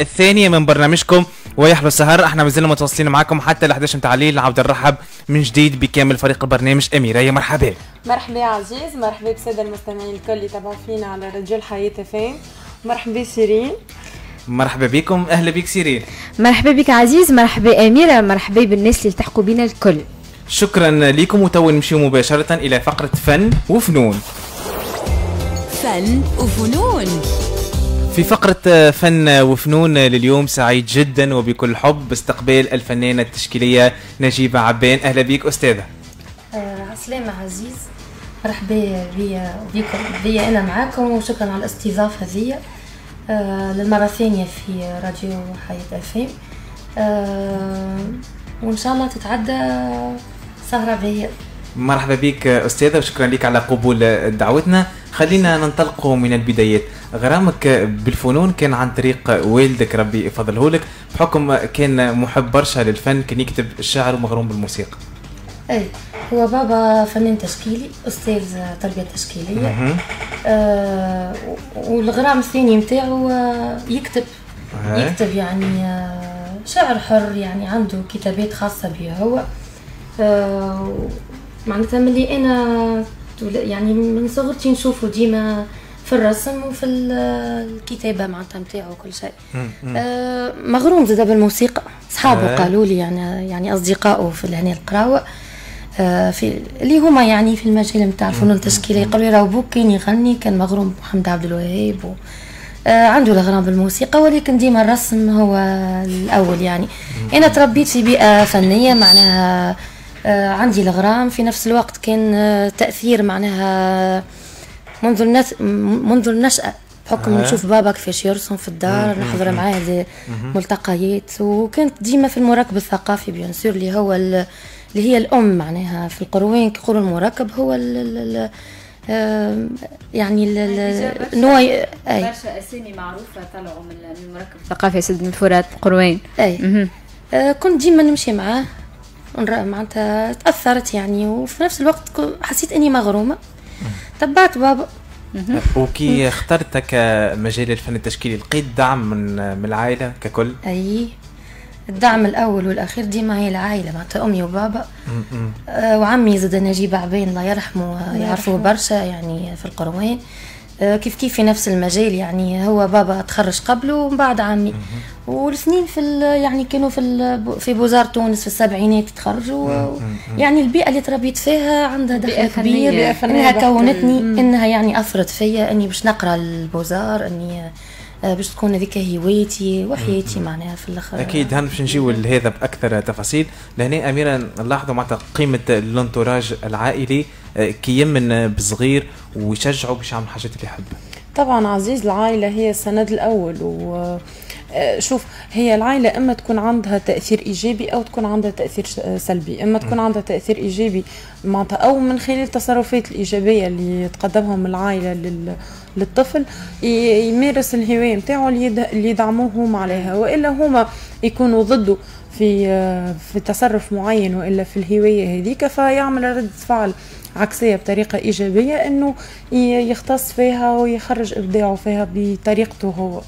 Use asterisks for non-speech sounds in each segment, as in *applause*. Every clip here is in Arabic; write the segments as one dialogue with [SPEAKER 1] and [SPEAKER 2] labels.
[SPEAKER 1] الثانية من برنامجكم ويحلو السهر. إحنا مازلنا متواصلين معكم حتى ل 11 متاع الليل نعاود نرحب من جديد بكامل فريق البرنامج أميرة يا مرحبا.
[SPEAKER 2] مرحبا يا عزيز. مرحبا بسادة المستمعين الكل اللي تابعوا فينا على راديو الحياة فين مرحبا سيرين.
[SPEAKER 1] مرحبا بكم. أهلا بك سيرين.
[SPEAKER 3] مرحبا بك عزيز. مرحبا أميرة. مرحبا بالناس اللي التحقوا بنا الكل.
[SPEAKER 1] شكرا لكم. وتو نمشيو مباشرة إلى فقرة فن وفنون.
[SPEAKER 4] فن وفنون.
[SPEAKER 1] في فقرة فن وفنون لليوم سعيد جدا وبكل حب باستقبال الفنانة التشكيلية نجيبة عبان. أهلا بك أستاذة.
[SPEAKER 5] آه، عسلامة عزيز. مرحبا بيا بيكم بيا أنا معاكم وشكرا على الاستضافة هذه. آه للمرة الثانية في راديو حياة أفهم آه وإن شاء الله تتعدى سهرة باهية
[SPEAKER 1] مرحبا بك أستاذة وشكرا لك على قبول دعوتنا. خلينا ننطلق من البدايات. غرامك بالفنون كان عن طريق والدك ربي يفضله لك. بحكم كان محب برشا للفن كان يكتب الشعر ومغروم بالموسيقى.
[SPEAKER 5] أي هو بابا فنان تشكيلي أستاذ تربية تشكيلية. آه والغرام الثاني متاعو آه، يكتب. يكتب يعني آه، شعر حر يعني عنده كتابات خاصة به هو. آه، معناتها ملي أنا يعني من صغرتي نشوفه ديما في الرسم وفي ال- الكتابة معناتها متاعو وكل شيء. آه، مغروم زاد بالموسيقى. أصحابه
[SPEAKER 1] آه.
[SPEAKER 5] قالوا لي يعني يعني أصدقائه في هنا القراوة آه، في اللي هما يعني في المجال نتاع الفنون التشكيلية قالوا لي راهو بوك كان يغني كان مغروم بمحمد عبد الوهاب و آه، عنده الغرام بالموسيقى ولكن ديما الرسم هو الأول يعني. أنا تربيت في بيئة فنية معناها آه، عندي الغرام. في نفس الوقت كان آه، تأثير معناها منذ النس... منذ النشأة بحكم
[SPEAKER 1] آه.
[SPEAKER 5] نشوف بابا كيفاش يرسم في الدار نحضر معاه ملتقيات. وكانت ديما في المراكب الثقافي بيان سور اللي هو ال... اللي هي الأم معناها في القروين يقولوا المراكب هو ال... ال... ال... آه، يعني ال... ال... نوع أي.
[SPEAKER 3] برشا أسامي معروفة طلعوا من من المركب الثقافي سيد بن الفرات قروين
[SPEAKER 5] أي.
[SPEAKER 3] مهم.
[SPEAKER 5] آه، كنت ديما نمشي معاه. معناتها تأثرت يعني وفي نفس الوقت حسيت إني مغرومة. تبعت بابا
[SPEAKER 1] وكي اخترت كمجال الفن التشكيلي لقيت دعم من من العائلة ككل؟
[SPEAKER 5] أي. الدعم الأول والأخير ديما هي العائلة معناتها أمي وبابا. آه، وعمي زاد نجيب عبين الله يرحمه يعرفوه برشا يعني في القروين آه، كيف كيف في نفس المجال يعني هو بابا تخرج قبله ومن بعد عمي. والاثنين في ال- يعني كانوا في ال- في Beaux-Arts تونس في السبعينات تخرجوا. يعني البيئة اللي تربيت فيها عندها
[SPEAKER 3] بيئة
[SPEAKER 5] دخل
[SPEAKER 3] فنية.
[SPEAKER 5] كبير.
[SPEAKER 3] بيئة
[SPEAKER 2] فنية إنها.
[SPEAKER 5] كونتني إنها يعني أثرت فيا إني باش نقرأ ال Beaux-Arts إني آه، باش تكون هذيك هوايتي وحياتي معناها في الآخر.
[SPEAKER 1] أكيد هن باش نجيو لهذا بأكثر تفاصيل. لهنا أميرة نلاحظوا معناتها قيمة ال entourage العائلي آه، كي يمن بصغير ويشجعوا باش يعمل الحاجات اللي يحبها
[SPEAKER 2] طبعا عزيز العائلة هي السند الأول و آه، شوف هي العائلة إما تكون عندها تأثير إيجابي أو تكون عندها تأثير آه، سلبي. إما تكون عندها تأثير إيجابي معناتها أو من خلال التصرفات الإيجابية اللي تقدمهم العائلة لل للطفل يمارس الهواية متاعه اللي هما عليها. وإلا هما يكونوا ضده في آه، في تصرف معين وإلا في الهواية هذيك فيعمل ردة فعل عكسية بطريقة إيجابية إنه يختص فيها ويخرج إبداعه فيها بطريقته هو.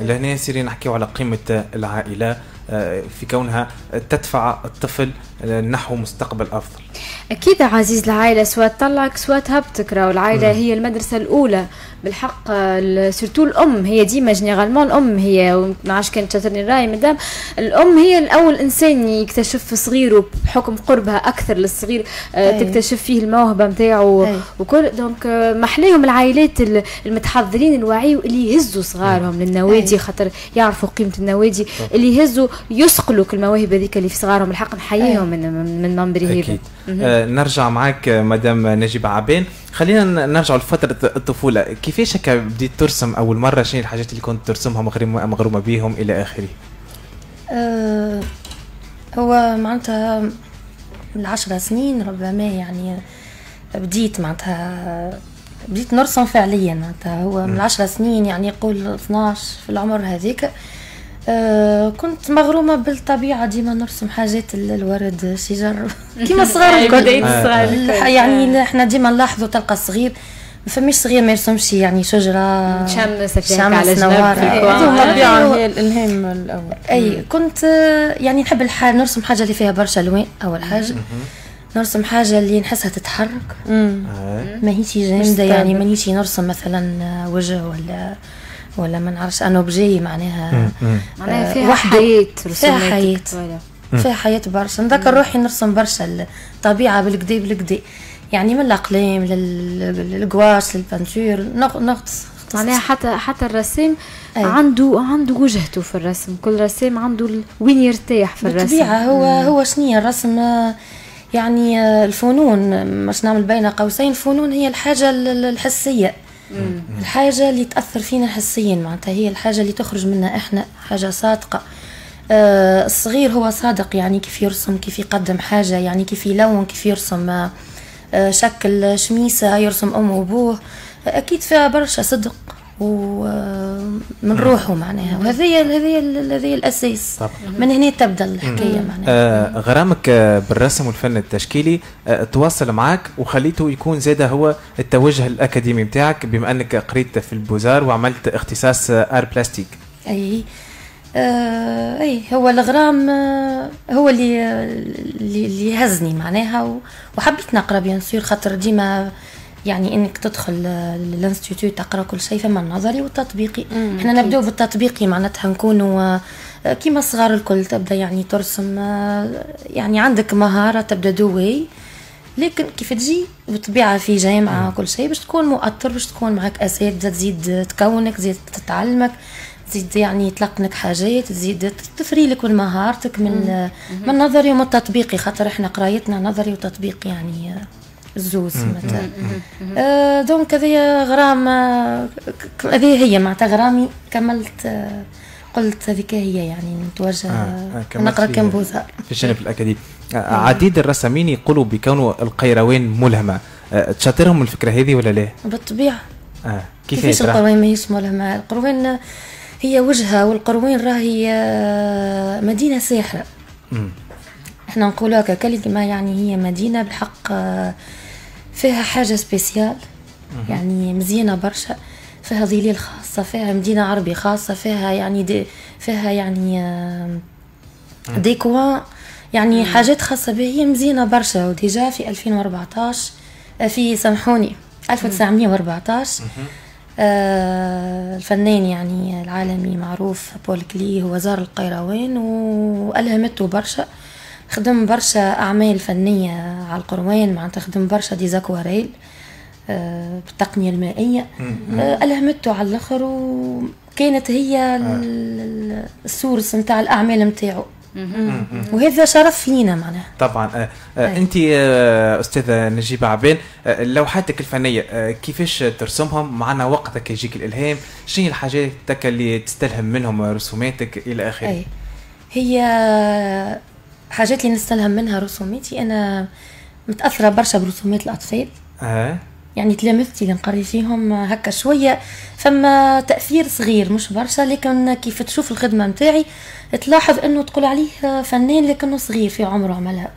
[SPEAKER 1] لهنا سيري نحكيو على قيمة العائلة آه، في كونها تدفع الطفل نحو مستقبل
[SPEAKER 3] أفضل. أكيد عزيز العائلة سواء تطلعك سواء تهبطك راهو العائلة هي المدرسة الأولى. بالحق ال- surtout الأم هي ديما généralement الأم هي ما عادش كانت تشاطرني الرأي مدام. الأم هي الأول إنسان يكتشف صغيره بحكم قربها أكثر للصغير آه،
[SPEAKER 5] أي.
[SPEAKER 3] تكتشف فيه الموهبة نتاعو. وكل. دونك آه، محليهم العائلات ال- المتحضرين الواعي اللي يهزوا صغارهم للنوادي. خاطر يعرفوا قيمة النوادي اللي يهزوا يسقلوا كل المواهب هذيك اللي في صغارهم. الحق نحييهم. من من- هذا.
[SPEAKER 1] أكيد. آه نرجع معك مدام نجيب عبان خلينا نرجع لفترة الطفولة. كيفاش هكا بديت ترسم أول مرة؟ شنو الحاجات اللي كنت ترسمها مغرومة بيهم إلى آخره؟
[SPEAKER 5] آه، هو معناتها من العشر سنين ربما يعني بديت معناتها بديت نرسم فعليا معناتها. هو من العشر سنين يعني يقول 12 في العمر هذيك. آه كنت مغرومة بالطبيعة. ديما نرسم حاجات ال- الورد الشجر *laughs* كيما الكل.
[SPEAKER 3] بداية
[SPEAKER 1] الصغار
[SPEAKER 5] الح- يعني إحنا ديما نلاحظوا تلقى الصغير ما فماش صغير ما يرسمش يعني شجرة.
[SPEAKER 3] شمس هكاك
[SPEAKER 5] شمس
[SPEAKER 3] على
[SPEAKER 5] نوار. أيوة.
[SPEAKER 2] هي الألهام الأول.
[SPEAKER 5] أي كنت آه، يعني نحب الحاجة نرسم حاجة اللي فيها برشا ألوان أول حاجة. نرسم حاجة اللي نحسها تتحرك.
[SPEAKER 1] آه.
[SPEAKER 5] ماهيش جامدة
[SPEAKER 2] stable.
[SPEAKER 5] يعني مانيش نرسم مثلا آه، وجه ولا ولا ما نعرفش un objet معناها
[SPEAKER 3] معناها
[SPEAKER 5] آه،
[SPEAKER 3] فيها
[SPEAKER 5] وحدة.
[SPEAKER 3] حياة.
[SPEAKER 5] فيها.
[SPEAKER 3] voilà.
[SPEAKER 5] فيها حياة برشا. نذكر روحي نرسم برشا الطبيعة بالكدا بالكدا يعني من الأقلام لل- لل gouache لل peinture نغ- نغطس
[SPEAKER 3] معناها حتى حتى الرسام
[SPEAKER 5] أي.
[SPEAKER 3] عنده عنده وجهته في الرسم. كل رسام عنده ال- وين يرتاح في الرسم.
[SPEAKER 5] بالطبيعة هو هو شنية الرسم آه، يعني آه، الفنون. آه، مش نعمل بين قوسين الفنون هي الحاجة ال- ال- الحسية. الحاجة اللي تأثر فينا حسيا معناتها هي الحاجة اللي تخرج منا إحنا حاجة صادقة. آه، الصغير هو صادق يعني كيف يرسم كيف يقدم حاجة يعني كيف يلون كيف يرسم آه، شكل شميسة يرسم امه وأبوه. آه، أكيد فيها برشا صدق. ومن روحه معناها. وهذه هذه هذه الأساس.
[SPEAKER 1] طبعا.
[SPEAKER 5] من هنا تبدأ الحكاية معناها.
[SPEAKER 1] آه غرامك آه، بالرسم والفن التشكيلي آه تواصل معك وخليته يكون زاد هو التوجه الأكاديمي بتاعك بما أنك قريت في البوزار وعملت اختصاص آه، آر بلاستيك.
[SPEAKER 5] أي آه أي هو الغرام آه هو اللي اللي اللي هزني معناها وحبيت نقرأ bien sûr خاطر ديما يعني إنك تدخل آه، ال institut تقرأ كل شيء فما النظري والتطبيقي إحنا نبداو بالتطبيقي معناتها نكونوا آه، كيما الصغار الكل تبدأ يعني ترسم آه، يعني عندك مهارة تبدأ doué لكن كيف تجي بطبيعة في جامعة كل شيء باش تكون مؤطر باش تكون معك أساتذة تزيد تكونك تزيد تتعلمك تزيد يعني تلقنك حاجات تزيد تثري لك من مهارتك من من النظري ومن التطبيقي خاطر إحنا قرايتنا نظري وتطبيقي يعني آه، الزوز متى آه دونك هذه غرام آه، هذه هي معناتها غرامي كملت آه، قلت هذيك هي يعني نتوجه
[SPEAKER 1] آه،
[SPEAKER 5] آه
[SPEAKER 1] نقرأ.
[SPEAKER 5] كمبوزار
[SPEAKER 1] في الجانب الأكاديمي. آه عديد الرسامين يقولوا بكونه القيروان ملهمة. تشاطرهم الفكرة هذه ولا لا؟
[SPEAKER 5] بالطبيعة.
[SPEAKER 1] آه كيف
[SPEAKER 5] كيفاش؟ القروين ماهيش ملهمة؟ القروين هي وجهة والقيروان راهي مدينة ساحرة.
[SPEAKER 1] مم.
[SPEAKER 5] إحنا نقول هكا كلمة يعني هي مدينة بالحق آه، فيها حاجة spéciale. يعني مزيانة برشا. فيها ظليل خاصة فيها مدينة عربي خاصة فيها يعني des فيها يعني des coins يعني حاجات خاصة بها هي مزيانة برشا. و déjà في 2014 آه، في سامحوني 1914 آه، الفنان يعني العالمي معروف بول كلي هو زار القيروان وألهمته برشا. خدم برشا أعمال فنية على القيروان معناتها خدم برشا des aquarelles آه، بالتقنية المائية. آه، ألهمته على الآخر وكانت هي ال- ال- ال source نتاع الأعمال نتاعو. وهذا شرف لينا معناها.
[SPEAKER 1] طبعا. آه آه. أنت آه أستاذة نجيبة عبان آه لوحاتك الفنية آه كيفاش ترسمهم؟ معنا وقتك يجيك الإلهام. شنو هي الحاجات تك اللي تستلهم منهم رسوماتك إلى
[SPEAKER 5] آخره؟ هي حاجات اللي نستلهم منها رسوماتي أنا متأثرة برشا برسومات الأطفال.
[SPEAKER 1] آه.
[SPEAKER 5] يعني تلامذتي اللي نقري فيهم هكا شوية فما تأثير صغير مش برشا لكن كيف تشوف الخدمة نتاعي تلاحظ إنه تقول عليه فنان لكنه صغير في عمره عملها.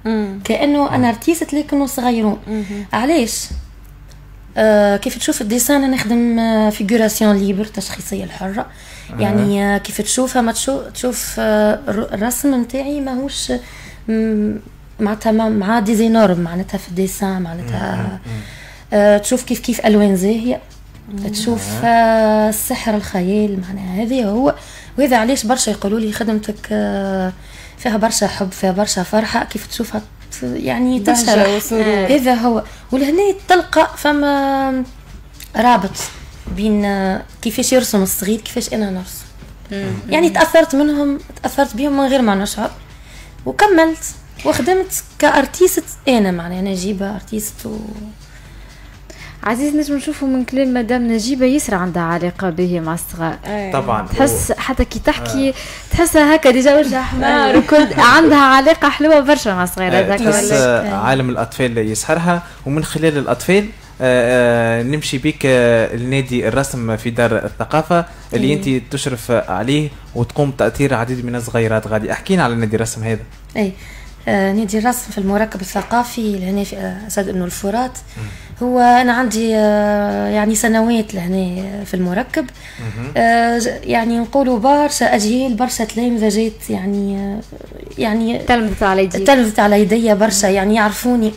[SPEAKER 5] كأنه أنا artiste لكنه صغيرون. علاش؟ آه كيف تشوف ال dessin أنا نخدم figuration libre تشخيصية الحرة. يعني آه كيف تشوفها؟ ما تشوف تشوف آه الر- الرسم نتاعي ماهوش معناتها مع- مع des normes معناتها في ال dessin معناتها آه تشوف كيف كيف الوان زاهيه تشوف آه السحر الخيال معناها هذا هو. وهذا علاش برشا يقولوا لي خدمتك آه فيها برشا حب فيها برشا فرحة كيف تشوفها يعني تشرح. هذا هو. ولهنا تلقى فما رابط بين كيفاش يرسم الصغير كيفاش أنا نرسم. يعني تأثرت منهم تأثرت بهم من غير ما نشعر. وكملت وخدمت كأرتيست أنا معناها نجيبة أرتيست و...
[SPEAKER 3] عزيز نجم نشوفوا من كلام مدام نجيبة يسرى عندها علاقة به مع الصغار.
[SPEAKER 1] طبعا.
[SPEAKER 3] تحس حتى كي تحكي تحسها هكا déjà وجهها أحمر وكل *laughs* عندها علاقة حلوة برشا مع الصغار
[SPEAKER 1] آه،
[SPEAKER 3] هذاك
[SPEAKER 1] تحس آه، عالم الأطفال يسحرها ومن خلال الأطفال آه، آه، نمشي بك آه، لنادي الرسم في دار الثقافة اللي أنت تشرف عليه وتقوم بتأطير عديد من الصغيرات. غادي احكينا على نادي الرسم هذا.
[SPEAKER 5] اي آه نادي الرسم في المركب الثقافي لهنا في آه، أسد ابن الفرات. هو أنا عندي آه يعني سنوات لهنا في المركب آه يعني نقولوا برشا أجيال برشا تلامذه جات يعني آه يعني
[SPEAKER 3] تلمذت على يديك.
[SPEAKER 5] تلمذت على يدي برشا يعني يعرفوني.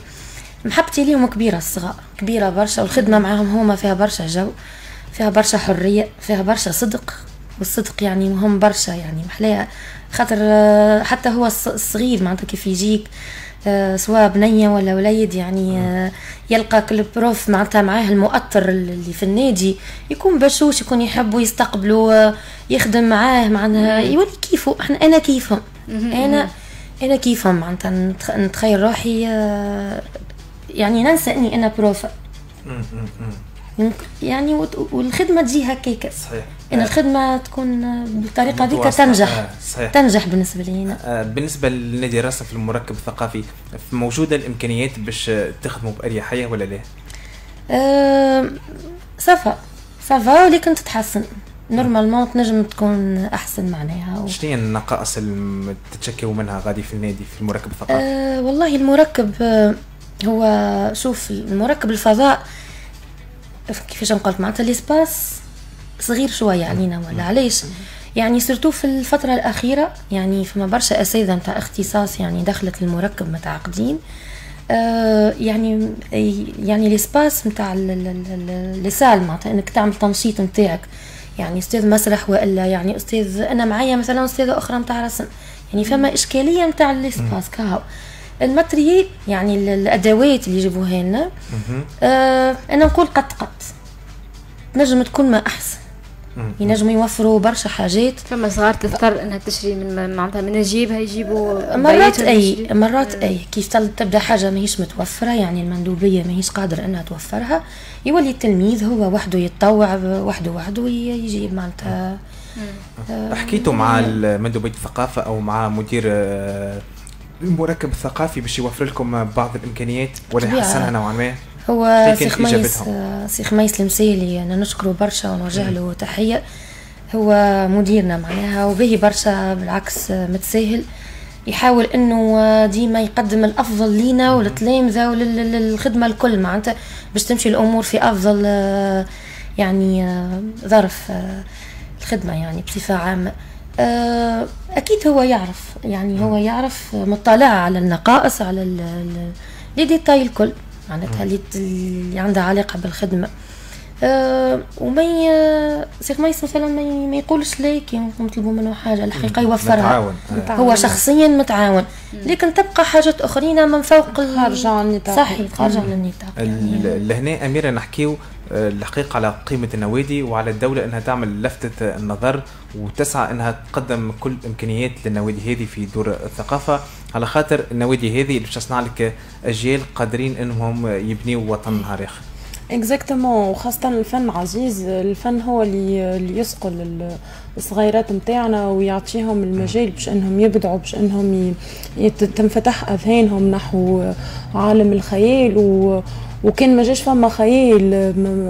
[SPEAKER 5] محبتي ليهم كبيرة الصغار. كبيرة برشا والخدمة معاهم هما فيها برشا جو فيها برشا حرية فيها برشا صدق والصدق يعني مهم برشا يعني محلاها. خاطر آه، حتى هو الص- الصغير معناتها كيف يجيك آه، سواء بنية ولا وليد يعني آه، يلقى كل بروف معناتها معاه المؤطر اللي في النادي يكون بشوش يكون يحبوا يستقبلوا يخدم معاه معناها يولي كيفه. إحنا أنا كيفهم. أنا أنا كيفهم معناتها. نتخ- نتخيل روحي يعني ننسى اني أنا بروفا يعني والخدمة تجي هكاك.
[SPEAKER 1] صحيح.
[SPEAKER 5] إن الخدمة تكون آه، بالطريقة هذيك. تنجح.
[SPEAKER 1] آه، صحيح.
[SPEAKER 5] تنجح بالنسبة لي أنا.
[SPEAKER 1] آه، بالنسبة لنادي الرسم في المركب الثقافي موجوده الإمكانيات باش آه، تخدموا بأريحية ولا لا؟
[SPEAKER 5] أه صفا صفا ولكن تتحسن. نورمالمون تنجم تكون أحسن معناها و...
[SPEAKER 1] شنو هي النقائص اللي تتشكوا منها غادي في النادي في المركب الثقافي؟
[SPEAKER 5] أه والله المركب آه، هو شوف المركب الفضاء كيفاش نقول معناتها الإسباس صغير شوية علينا ولا علاش؟ يعني surtout في الفترة الأخيرة يعني فما برشا أساتذة متاع اختصاص يعني دخلت المركب متعاقدين. آه يعني يعني ال espace نتاع les salles معناتها إنك تعمل تنشيط نتاعك. يعني أستاذ مسرح وإلا يعني أستاذ أنا معايا مثلا أستاذة أخرى نتاع رسم. يعني فما إشكالية نتاع ال espace كهو. ال matériel يعني ال- الأدوات اللي يجيبوها لنا. آه أنا نقول قد قد. نجم تكون ما أحسن. ينجموا يوفروا برشا حاجات.
[SPEAKER 3] فما صغار تضطر إنها تشري من معناتها من جيبها يجيبوا
[SPEAKER 5] مرات
[SPEAKER 3] أي.
[SPEAKER 5] مرات أي. كيف تبدأ حاجة ماهيش متوفرة يعني المندوبية ماهيش قادر إنها توفرها يولي التلميذ هو وحده يتطوع وحده وحده يجيب معناتها.
[SPEAKER 1] حكيتوا مع مندوبية الثقافة أو مع مدير آه، المركب الثقافي باش يوفر لكم بعض الإمكانيات ولا. يحسنها نوعا ما؟
[SPEAKER 5] هو سي خميس سي خميس المسيلي أنا نشكره برشا ونوجه له تحية. هو مديرنا معناها وباهي برشا بالعكس متساهل. يحاول إنه ديما يقدم الأفضل لينا وللتلامذه وللخدمه الكل معناتها باش تمشي الأمور في أفضل يعني ظرف الخدمة يعني بصفة عامة. أكيد هو يعرف يعني هو يعرف آه، مطلع على النقائص على ال- ال- les détails الكل معناتها اللي اللي عندها علاقة بالخدمة. آه وما ي- سي خميس مثلا ما يقولش لا كي نطلبوا منه حاجة الحقيقة يوفرها.
[SPEAKER 1] متعاون. آه.
[SPEAKER 5] هو شخصيا متعاون. لكن تبقى حاجات أخرين من فوق
[SPEAKER 2] خارجة عن النطاق.
[SPEAKER 5] صحيح خارجة عن النطاق. يعني
[SPEAKER 1] لهنا أميرة نحكيو آه، الحقيقة على قيمة النوادي وعلى الدولة أنها تعمل لفتة النظر وتسعى أنها تقدم كل إمكانيات للنوادي هذه في دور الثقافة على خاطر النوادي هذه اللي باش تصنع لك أجيال قادرين أنهم يبنيوا وطن نهار
[SPEAKER 2] exactement وخاصة الفن عزيز الفن هو اللي اللي يصقل ال- الصغيرات نتاعنا ويعطيهم المجال باش انهم يبدعوا باش انهم تنفتح اذهانهم نحو عالم الخيال و وكان ما جاش فما خيال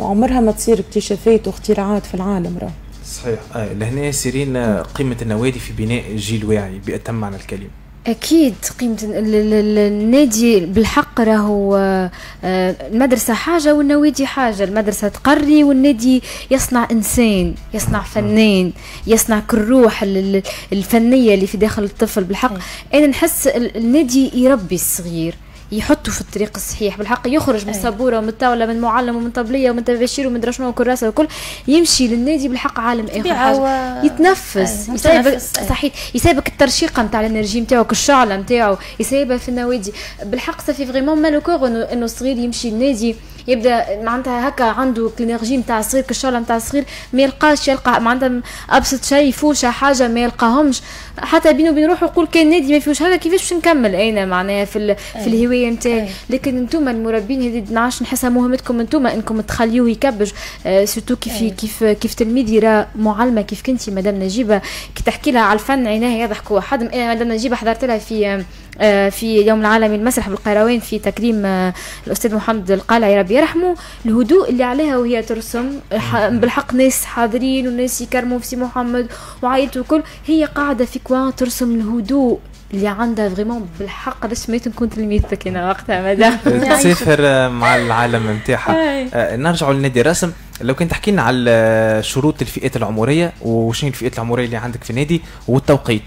[SPEAKER 2] عمرها ما تصير اكتشافات واختراعات في العالم راه.
[SPEAKER 1] صحيح. آه لهنا سيرين آه، قيمة النوادي في بناء جيل واعي بأتم معنى الكلمة.
[SPEAKER 3] أكيد قيمة ال- ال- ال- النادي بالحق راهو آه، آه، المدرسة حاجة والنوادي حاجة. المدرسة تقري والنادي يصنع إنسان يصنع فنان يصنع كل الروح ال- ال- الفنية اللي في داخل الطفل. بالحق أنا نحس ال- النادي يربي الصغير. يحطه في الطريق الصحيح. بالحق يخرج من
[SPEAKER 5] أي.
[SPEAKER 3] السبوره ومن الطاوله من معلم ومن طبلية ومن تباشير ومن درشنا وكراسه وكل يمشي للنادي بالحق عالم
[SPEAKER 5] آخر.
[SPEAKER 3] حاجة
[SPEAKER 5] و-
[SPEAKER 3] يتنفس
[SPEAKER 5] أي،
[SPEAKER 3] يسيبك
[SPEAKER 5] متنفس، أي.
[SPEAKER 3] صحيح يسيبك الترشيقه نتاع الانرجي نتاعك الشعلة نتاعو يسيبها في النوادي. بالحق ça fait vraiment mal au cœur انه الصغير يمشي النادي يبدأ معناتها هكا عنده ال énergie نتاع الصغير كالشعله نتاع الصغير ما يلقاش يلقى معناتها أبسط شيء فوشه حاجة ما يلقاهمش. حتى بينه وبين روحه يقول كان نادي ما فيهوش هذا كيفاش باش نكمل؟ أنا معناها في ال- في الهواية نتاعي
[SPEAKER 5] أي.
[SPEAKER 3] لكن أنتم المربين هذه نعرفش نحسها مهمتكم أنتم إنكم تخليوه يكبج آه surtout كيف
[SPEAKER 5] أي.
[SPEAKER 3] كيف كيف تلميذ يرى معلمة. كيف كنتي مدام نجيبة؟ كي تحكي لها على الفن عيناها يضحكوا حد أنا مدام نجيبة حضرت لها في آه، في يوم العالمي المسرح بالقيروان في تكريم آه، الأستاذ محمد القالعي ربي يرحمه. الهدوء اللي عليها وهي ترسم ح- بالحق ناس حاضرين وناس يكرموا في سي محمد وعائلته وكل هي قاعدة في coin ترسم الهدوء. اللي عندها vraiment بالحق رسميت نكون تلميذتك أنا وقتها مدام *laughs*
[SPEAKER 1] تسافر مع العالم نتاعها *laughs* آه، نرجعوا لنادي الرسم. لو كنت تحكي لنا على شروط الفئات العمرية وشنو الفئات العمرية اللي عندك في النادي والتوقيت؟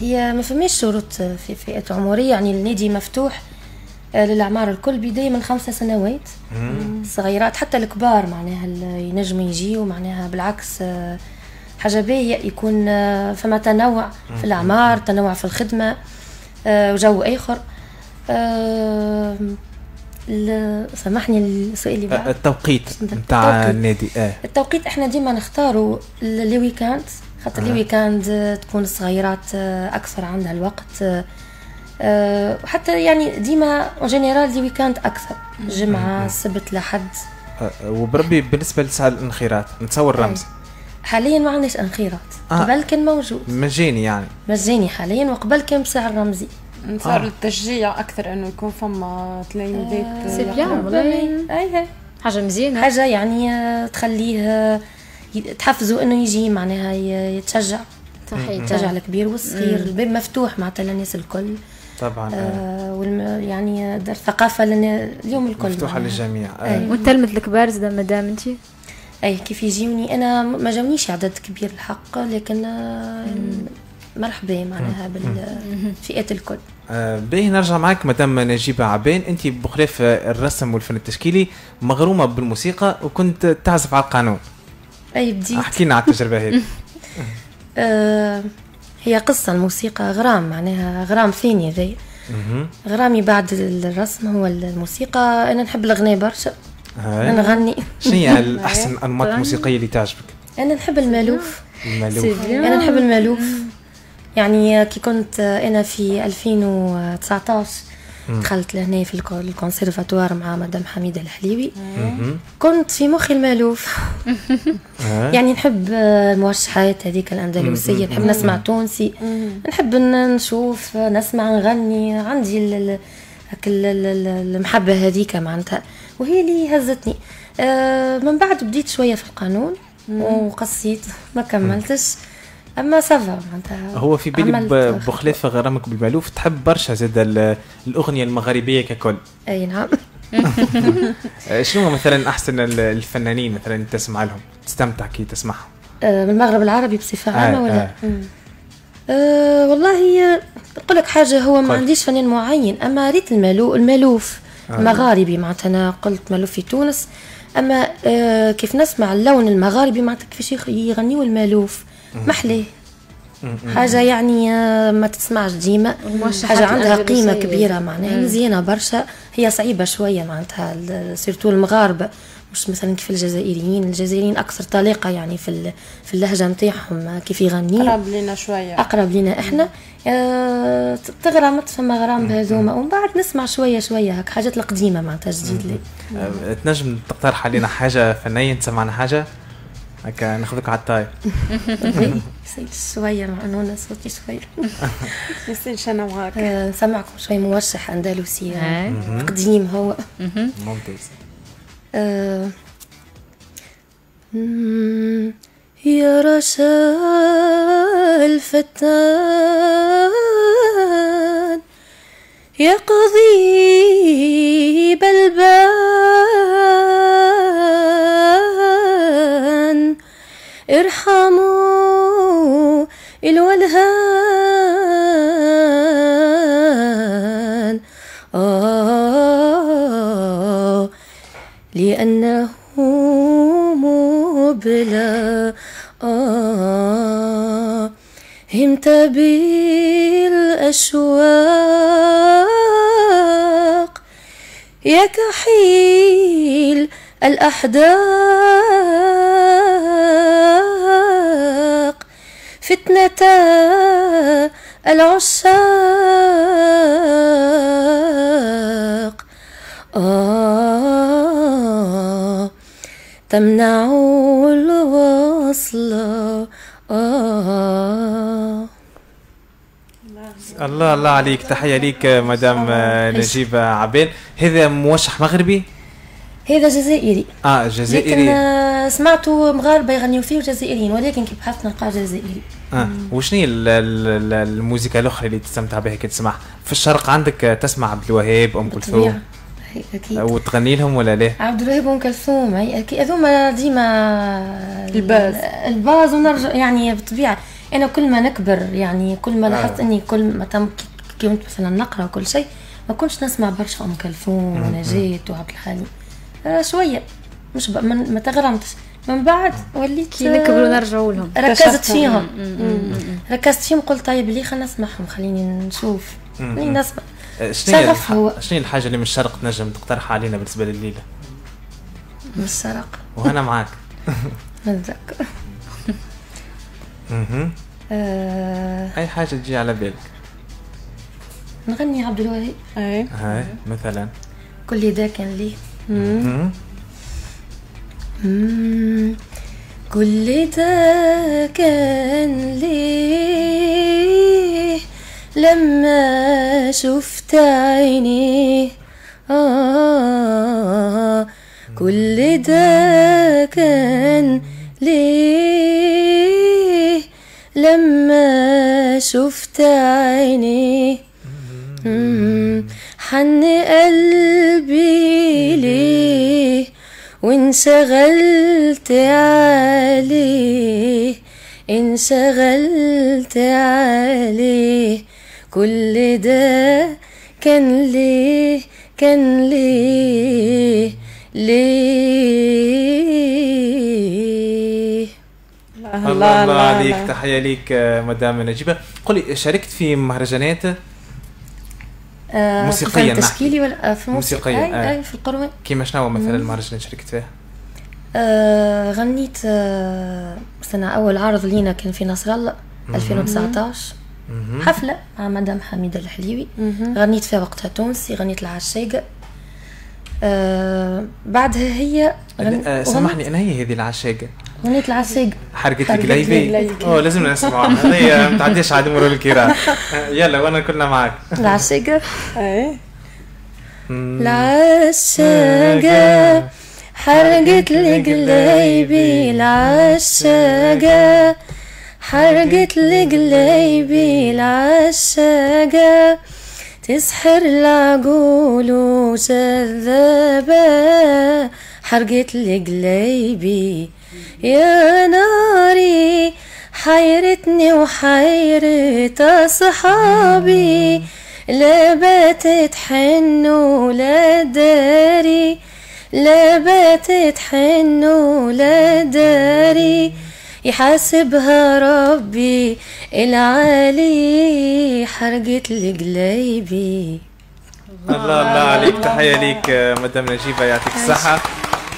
[SPEAKER 5] هي ما فماش شروط في فئة عمرية يعني النادي مفتوح آه، للأعمار الكل بداية من خمسة سنوات. صغيرات حتى الكبار معناها اللي ينجموا يجيوا معناها بالعكس آه، حاجة باهية يكون آه، فما تنوع في الأعمار تنوع في الخدمة آه، وجو آخر. آه، سامحني السؤال اللي بعد.
[SPEAKER 1] التوقيت. نتاع النادي آه.
[SPEAKER 5] التوقيت إحنا ديما نختاروا les weekends خاطر les weekends آه، تكون الصغيرات آه، أكثر عندها الوقت آه، آه، وحتى يعني ديما en général les weekends أكثر جمعة سبت لحد.
[SPEAKER 1] آه، وبربي بالنسبة لسعر الانخراطات نتصور
[SPEAKER 5] أي. حاليا ما عندناش انخراطات
[SPEAKER 1] آه.
[SPEAKER 5] قبل كان موجود.
[SPEAKER 1] مجاني يعني.
[SPEAKER 5] مجاني حاليا وقبل كان بسعر رمزي.
[SPEAKER 2] صار
[SPEAKER 1] آه.
[SPEAKER 2] التشجيع أكثر إنه يكون فما تلاميذات
[SPEAKER 3] c'est bien والله
[SPEAKER 5] اي هي
[SPEAKER 3] حاجة مزيانة.
[SPEAKER 5] حاجة يعني آه، تخليه آه، تحفزوا إنه يجي معناها يتشجع.
[SPEAKER 3] صحيح.
[SPEAKER 5] يتشجع الكبير والصغير. الباب مفتوح معناتها للناس الكل.
[SPEAKER 1] طبعا آه.
[SPEAKER 5] آه. والم يعني دار ثقافة لنا اليوم الكل مفتوحة.
[SPEAKER 1] للجميع. آه.
[SPEAKER 5] أي.
[SPEAKER 3] وتلمت الكبار زاد مدام انت
[SPEAKER 5] أي كيف يجيوني. أنا ما جاونيش عدد كبير الحق لكن آه، مرحبا معناها بالفئات الكل.
[SPEAKER 1] آه، باهي نرجع معك مدام نجيبة عبان. انت بخلاف الرسم والفن التشكيلي مغرومة بالموسيقى وكنت تعزف على القانون.
[SPEAKER 5] أي بديت.
[SPEAKER 1] أحكي لنا على التجربة هذه. *laughs*
[SPEAKER 5] آه هي قصة الموسيقى غرام معناها غرام ثاني ذي. غرامي بعد الرسم هو الموسيقى. أنا نحب الغناء برشا. نغني.
[SPEAKER 1] شنو هي *laughs* الاحسن أنماط موسيقية اللي تعجبك؟
[SPEAKER 5] أنا نحب المألوف.
[SPEAKER 1] المألوف.
[SPEAKER 5] أنا نحب المألوف. يعني كي كنت أنا في 2019 دخلت لهنا في ال co- ال conservatoire مع مدام حميدة الحليوي. كنت في مخي
[SPEAKER 1] المألوف.
[SPEAKER 5] يعني نحب الموشحات هذيك الأندلسية. نحب نسمع تونسي. نحب نشوف نسمع نغني. عندي ال- ال- هاك ال- ال- ال- المحبة هذيك معناتها. وهي اللي هزتني. آه، من بعد بديت شوية في القانون وقصيت ما كملتش. أما ça va معناتها
[SPEAKER 1] هو في بالي. بخلاف غرامك بالمألوف. تحب برشا زاد ال- الأغنية المغربية ككل.
[SPEAKER 5] أي نعم. *laughs*
[SPEAKER 1] آه، شنو مثلا أحسن ال- الفنانين مثلا تسمع لهم؟ تستمتع كي تسمعهم؟
[SPEAKER 5] آه، من المغرب العربي بصفة عامة
[SPEAKER 1] آه،
[SPEAKER 5] ولا؟
[SPEAKER 1] آه.
[SPEAKER 5] أه والله نقول لك حاجة هو ما. عنديش فنان معين أما ريت المالو المألوف. المغاربي معناتها أنا قلت مالوف في تونس. أما أه كيف نسمع اللون المغاربي معناتها كيفاش يغنيو المألوف؟ محلاه حاجة يعني آه، ما تسمعش ديما. حاجة عندها
[SPEAKER 3] قيمة.
[SPEAKER 5] كبيرة معناها. مزيانه برشا. هي صعيبة شوية معناتها سيرتو المغاربة. مش مثلا كيف الجزائريين؟ الجزائريين أكثر طلاقه يعني في ال- في اللهجة نتاعهم كيف يغنيو؟
[SPEAKER 2] قرب لنا شوية.
[SPEAKER 5] أقرب لنا إحنا. آه، تغرمت فما غرام بهذوما ومن بعد نسمع شوية شوية هك حاجات القديمة معناتها جديد لي.
[SPEAKER 1] آه، تنجم تقترح علينا حاجة فنية؟ تسمعنا حاجة؟ هكا ناخذك على الطاير. *laughs*
[SPEAKER 5] شوية مع انه أنا صوتي شوية.
[SPEAKER 2] يصير أنا وهاك
[SPEAKER 5] نسمعكم شوي موشح أندلسي آه،. قديم هو.
[SPEAKER 1] ممتاز.
[SPEAKER 5] مم، يا رشا الفتان يا قضيب البان ارحموا الولهان. لأنه مبلى آه. همت بالأشواق. يا كحيل الأحداق. فتنة العشاق. آه. تمنع الوصل. آه.
[SPEAKER 1] الله الله عليك تحية ليك مدام آه، نجيبة عبان هذا موشح مغربي؟
[SPEAKER 5] هذا جزائري.
[SPEAKER 1] آه
[SPEAKER 5] لكن
[SPEAKER 1] جزائري
[SPEAKER 5] آه، سمعتوا مغاربة يغنيوا فيه جزائريين ولكن كي بحثت نلقاه جزائري.
[SPEAKER 1] آه. وشنو الموسيقى الأخرى اللي تستمتع بها كي تسمع؟ في الشرق عندك تسمع عبد الوهاب أم كلثوم.
[SPEAKER 5] هي أكيد.
[SPEAKER 1] وتغني لهم ولا لا؟
[SPEAKER 5] عبد الوهاب وام كلثوم أي أكيد. هذوما ديما
[SPEAKER 2] ال
[SPEAKER 5] base. ال base ونرجع يعني بالطبيعة أنا كل ما نكبر يعني كل ما
[SPEAKER 1] آه.
[SPEAKER 5] لاحظت إني كل ما تم كي كنت مثلا نقرأ وكل شيء ما كنتش نسمع برشا أم كلثوم ونجاة وعبد الحليم. آه شوية. مش ب... ما ما تغرمتش. من بعد وليت
[SPEAKER 3] كي نكبروا نرجعوا لهم.
[SPEAKER 5] ركزت
[SPEAKER 2] اكتشفتها.
[SPEAKER 5] فيهم. ركزت فيهم قلت طيب ليه خلينا نسمعهم؟ خليني نشوف. خليني نسمع؟
[SPEAKER 1] آه، شنو هي
[SPEAKER 5] شغف
[SPEAKER 1] الح-
[SPEAKER 5] هو.
[SPEAKER 1] شنو الحاجة اللي من الشرق تنجم تقترحها علينا بالنسبة لليلة؟
[SPEAKER 5] من السرق
[SPEAKER 1] وأنا معاك. *laughs*
[SPEAKER 5] نتذكر. آه.
[SPEAKER 1] أي حاجة تجي على بالك؟
[SPEAKER 5] نغني عبد الوهاب.
[SPEAKER 2] أي.
[SPEAKER 1] هاي مثلا.
[SPEAKER 5] كل ده كان.
[SPEAKER 1] مم.
[SPEAKER 5] كل ده كان ليه لما شفت عينيه آه كل ده كان ليه لما شفت عينيه مم. حن قلبي ليه وانشغلت عليه. انشغلت عليه. كل ده كان ليه كان ليه ليه؟
[SPEAKER 1] الله الله عليك تحية ليك آه، مدام نجيبة. قولي شاركت في مهرجانات؟
[SPEAKER 5] آه،
[SPEAKER 1] موسيقياً
[SPEAKER 5] تشكيلي ولا آه، في
[SPEAKER 1] موسيقياً،
[SPEAKER 5] موسيقيا
[SPEAKER 1] آه.
[SPEAKER 5] أي, أي في القروان
[SPEAKER 1] كيما شنو مثلا المهرجان اللي شاركت فيه؟
[SPEAKER 5] آه غنيت آه سنة أول عرض لينا كان في نصر الله 2019 حفلة مع مدام حميدة الحليوي. غنيت فيها وقتها تونسي غنيت العشاقة آه بعدها هي غن-
[SPEAKER 1] آه، سامحني أنا هي هذه العشاقه
[SPEAKER 5] غنيت العشاقة
[SPEAKER 1] حرقت
[SPEAKER 5] حرقت
[SPEAKER 1] القليبي
[SPEAKER 2] القليبي.
[SPEAKER 1] أوه لازم نسمعها هذه ما تعديش عاد مرور الكرام. *laughs* آه، يلا وانا كلنا معك
[SPEAKER 5] العشاقة
[SPEAKER 2] اي
[SPEAKER 5] العشاقة حرقت لي قلبي العشاقة حرقت لي قلبي العشاقة تسحر العقول وجذابة حرقت لي قلبي يا ناري حيرتني وحيرت أصحابي. لا باتت حن ولا داري. لا باتت حن ولا داري. يحاسبها ربي العالي حرقت لي قليبي.
[SPEAKER 1] الله الله عليك. تحية ليك آه، مدام نجيبة يعطيك الصحة.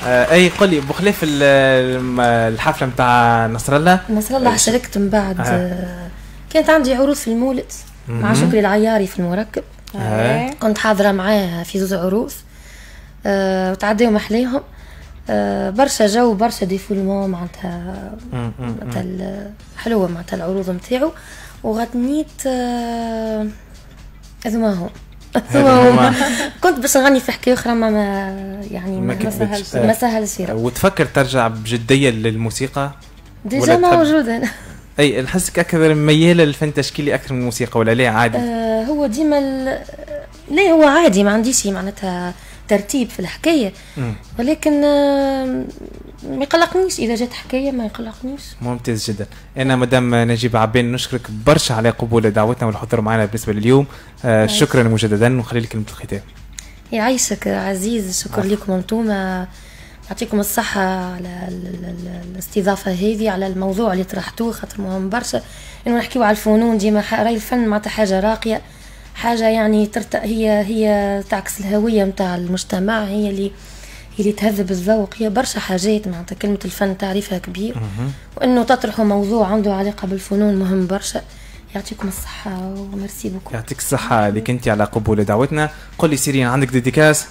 [SPEAKER 1] آه، أي قل لي بخلاف الحفلة نتاع نصر الله.
[SPEAKER 5] نصر الله شاركت من بعد.
[SPEAKER 1] آه.
[SPEAKER 5] آه، كانت عندي عروض في المولد. مع شكري العياري في المركب
[SPEAKER 1] آه.
[SPEAKER 5] كنت حاضرة معاه في زوز عروض وتعديو محليهم أه برشا جو برشا défoulement معناتها. معناتها حلوة معناتها العروض نتاعو وغنيت هذوما
[SPEAKER 1] هذوما هما. *laughs*
[SPEAKER 5] كنت باش نغني في حكاية أخرى ما, ما يعني
[SPEAKER 1] ما
[SPEAKER 5] ما. سهلش
[SPEAKER 1] آه.
[SPEAKER 5] ما سهلش.
[SPEAKER 1] وتفكر ترجع بجدية للموسيقى déjà
[SPEAKER 5] موجودة
[SPEAKER 1] أي نحسك أكثر ميالة للفن التشكيلي أكثر من الموسيقى ولا لا عادي
[SPEAKER 5] آه، هو ديما ال... لا هو عادي ما عنديش معناتها ترتيب في
[SPEAKER 1] الحكاية.
[SPEAKER 5] ولكن آه، ما يقلقنيش. إذا جات حكاية ما يقلقنيش.
[SPEAKER 1] ممتاز جدا. أنا مدام نجيب عبان نشكرك برشا على قبول دعوتنا والحضور معنا بالنسبة لليوم. آه شكرا مجددا. ونخلي لك كلمه الختام.
[SPEAKER 5] يعيشك عزيز. شكر لكم أنتم. يعطيكم الصحة على ال- ال- ال- الاستضافة هذه على الموضوع اللي طرحتوه خاطر مهم برشا. إنه نحكيو على الفنون. ديما رأي الفن معناتها حاجة راقية. حاجة يعني ترت... هي هي تعكس الهوية متاع المجتمع هي اللي هي اللي تهذب الذوق. هي برشا حاجات معناتها كلمة الفن تعريفها كبير. وإنه تطرحوا موضوع عنده علاقة بالفنون مهم برشا. يعطيكم الصحة و merci beaucoup.
[SPEAKER 1] يعطيك الصحة. اللي كنتي على قبول دعوتنا. قل لي سيرين عندك dédicace؟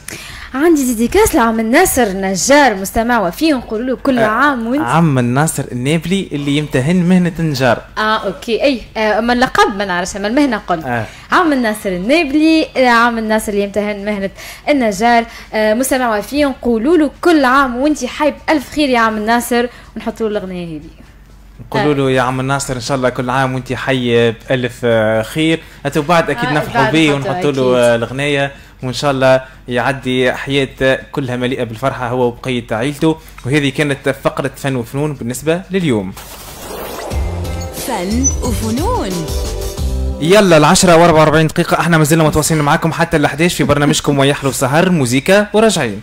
[SPEAKER 3] عندي dédicace لعم الناصر نجار مستمع وفي. نقول له كل عام وانت؟
[SPEAKER 1] عم الناصر النابلي اللي يمتهن مهنة نجار
[SPEAKER 3] آه أوكي. أي آه اما اللقب ما نعرفش اما المهنه قل.
[SPEAKER 1] آه.
[SPEAKER 3] عم الناصر النابلي آه، عم الناصر اللي يمتهن مهنة النجار. آه مستمع وفي. نقولوا له كل عام وانت حيب ألف خير يا عم الناصر. ونحط له الأغنية هذه.
[SPEAKER 1] نقولوا له يا عم ناصر إن شاء الله كل عام وانت حي بألف آه، خير. هاتوا بعد أكيد
[SPEAKER 3] آه،
[SPEAKER 1] نفرحوا به ونحطوا. له آه، الأغنية. وإن شاء الله يعدي حياه كلها مليئة بالفرحة هو وبقية عائلته. وهذه كانت فقرة فن وفنون بالنسبة لليوم.
[SPEAKER 4] فن وفنون.
[SPEAKER 1] يلا العشرة و44 دقيقة. إحنا مازلنا متواصلين معاكم حتى ال 11 في برنامجكم ويحلو سهر موزيكا وراجعين